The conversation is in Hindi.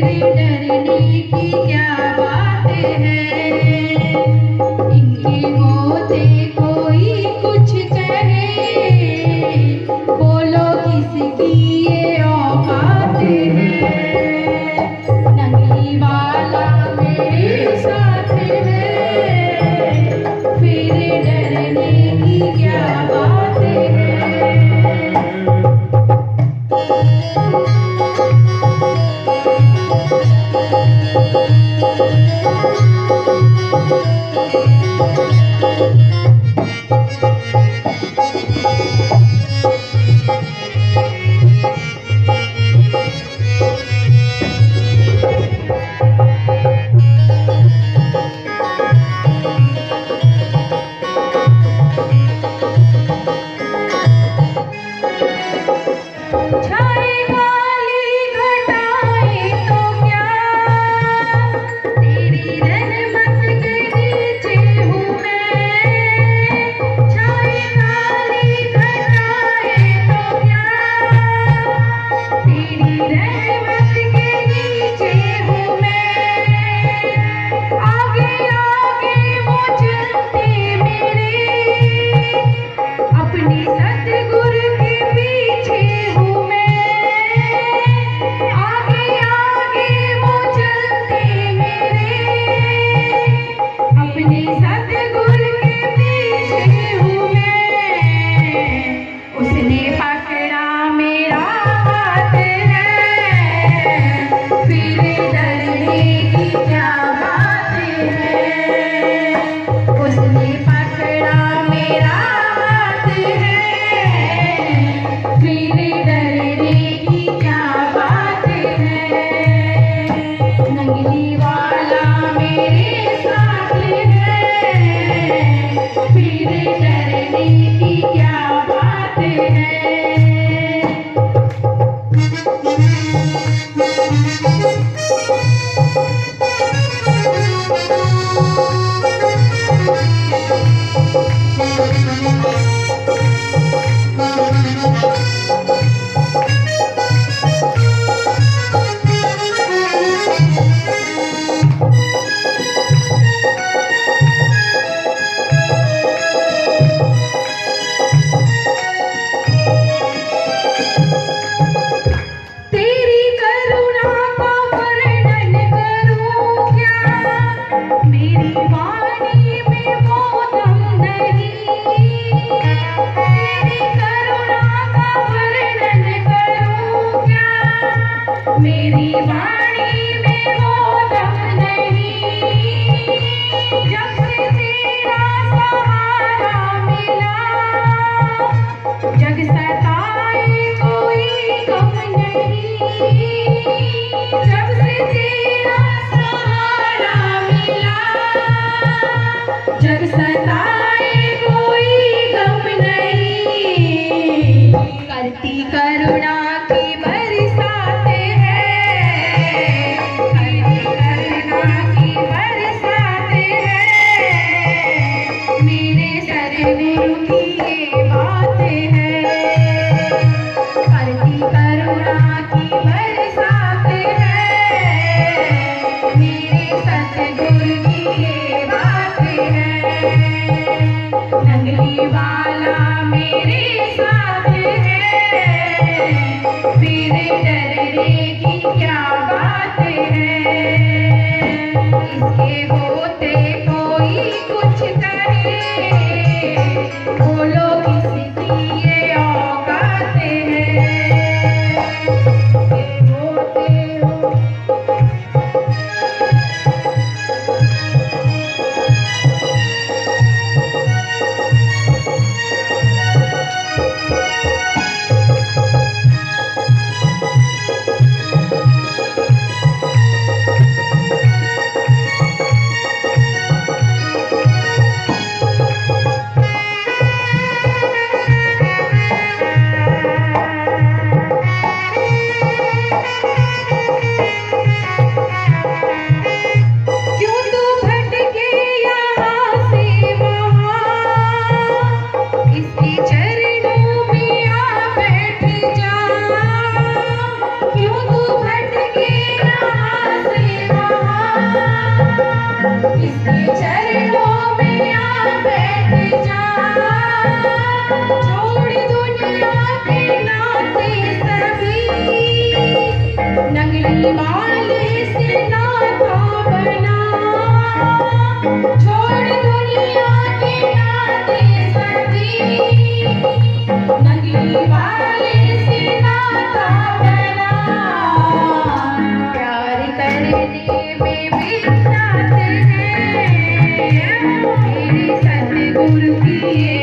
Thank you. Sete मेरी बात करुण Uruguay.